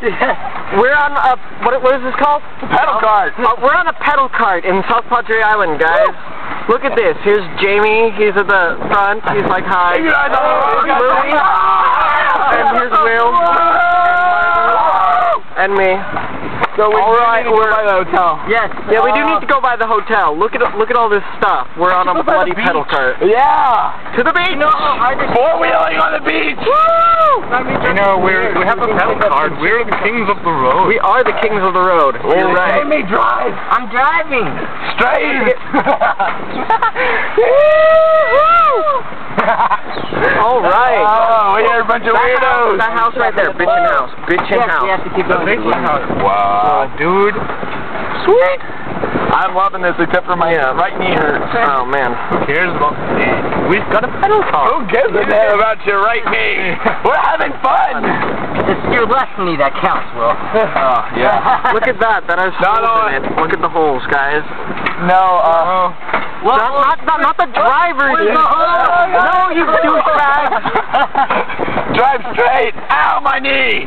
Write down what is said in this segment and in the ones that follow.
We're on a what? What is this called? Pedal cart. Uh, we're on a pedal cart in South Padre Island, guys. Look at this. Here's Jamie. He's at the front. He's like, hi. You guys are- Louie. And here's Will. And me. So we All do need to go we're- by the hotel. Yes. Yeah, we do need to go by the hotel. Look at look at all this stuff. We're on a bloody pedal cart. Yeah. To the beach. No. Four wheeling on the beach. You know, we're, we have a pedal cart. We're the kings of the road. We are the kings of the road. You're right. me drive. I'm driving. Straight. All right. Oh, we are a bunch of That house, weirdos. that house right there, bitchin' house, bitchin' house. the big house. Wow, dude. Sweet. I'm loving this except for my Yeah. right knee hurts. Oh man. Who cares about We've got a pedal cart. Who gives a damn about your right knee? We're having fun. It's your left knee that counts, Will. Oh, yeah. Look at that. That has No, holes in it. Look at the holes, guys. No, uh. Not, not, not, not the the hole? No, you douchebag. Drive straight. Ow, my knee.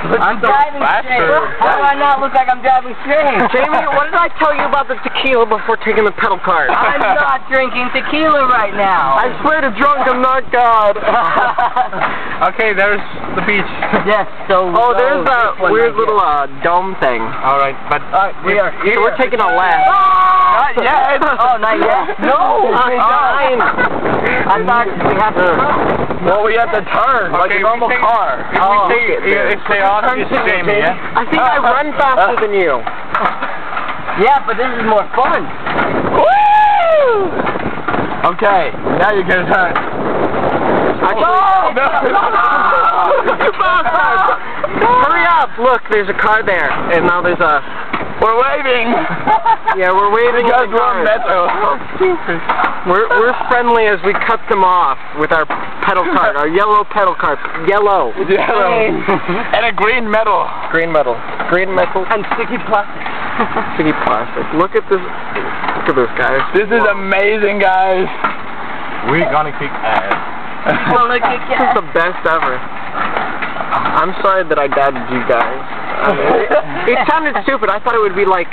I'm driving straight. How do I not look like I'm driving straight? Jamie, what did I tell you about the tequila before taking the pedal cart? I'm not drinking tequila right now. I swear to drunk, I'm not God. Okay, there's the beach. yes, so. Oh, there's that weird little uh, dome thing. All right, but we are So we're taking a left. Not yet. Oh, not yet. No, Oh, fine. I thought we have to. Well, we have to turn like a normal take- car. if Oh, we shit, if say off, it's Jamie, yeah? I think I run faster than you. Yeah, but this is more fun. Woo! Okay, now you can turn. Actually, You bastard! hurry up! Look, there's a car there, and now there's a. We're waving. Yeah, we're waving because at the we're cars. metro. We're we're friendly as we cut them off with our pedal cart, our yellow pedal cart, yellow, Yellow. and a green metal, green metal, green metal, And sticky plastic. sticky plastic. Look at this. Look at this, guys. This is amazing, guys. We're gonna kick ass. We're gonna kick ass. This is the best ever. I'm sorry that I doubted you guys. I mean, it, it sounded stupid. I thought it would be like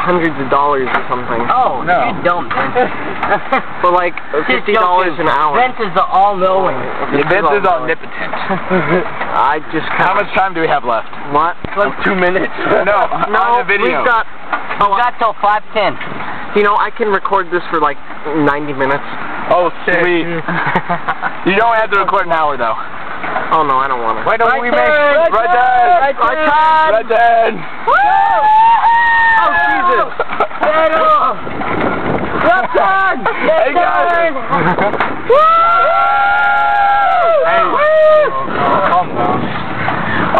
hundreds of dollars or something. Oh, No. you don't, Vince. For like fifty dollars an hour. Vince is the all-knowing. The event is all omnipotent. I just How much time do we have left? what? two minutes. No, No, on the video. we've got. Oh, we've got till 510. You know, I can record this for like 90 minutes. Oh, sweet. you don't have to record an hour, though. Oh no, I don't want to. Why don't Right we turn, make... right Right turn, turn! right Right turn. Right turn! Oh Jesus! Left turn! Hey, guys! Hey, calm down.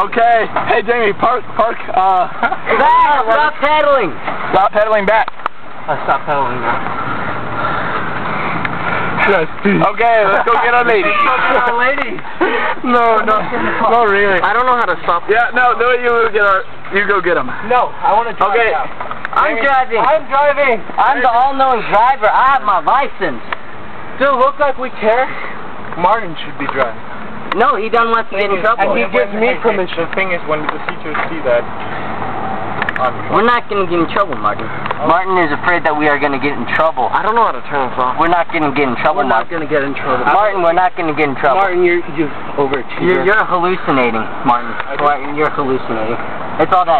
Okay. Hey, Jamie, park, park, uh... Back! Stop pedaling! Stop pedaling back. I stopped pedaling now. Okay, let's go get our lady. lady! No, no, not really. I don't know how to stop. Yeah, no, no, you go get our... You go get him. No, I want to drive Okay. now. I'm driving. I'm driving. I'm the all-knowing driver. I have my license. Does it look like we care? Martin should be driving. No, he doesn't let me get in trouble. And he gives me Hey, hey, permission. The thing is, when the teachers see that, I'm We're not going to get in trouble, Martin. Martin is afraid that we are going to get in trouble. I don't know how to turn this off. We're not going to get in trouble, We're not Martin. going to get in trouble. Martin, we're not going to get in trouble. Martin, you're you overachiever. You're, you're hallucinating, Martin. Martin, you're hallucinating. It's all that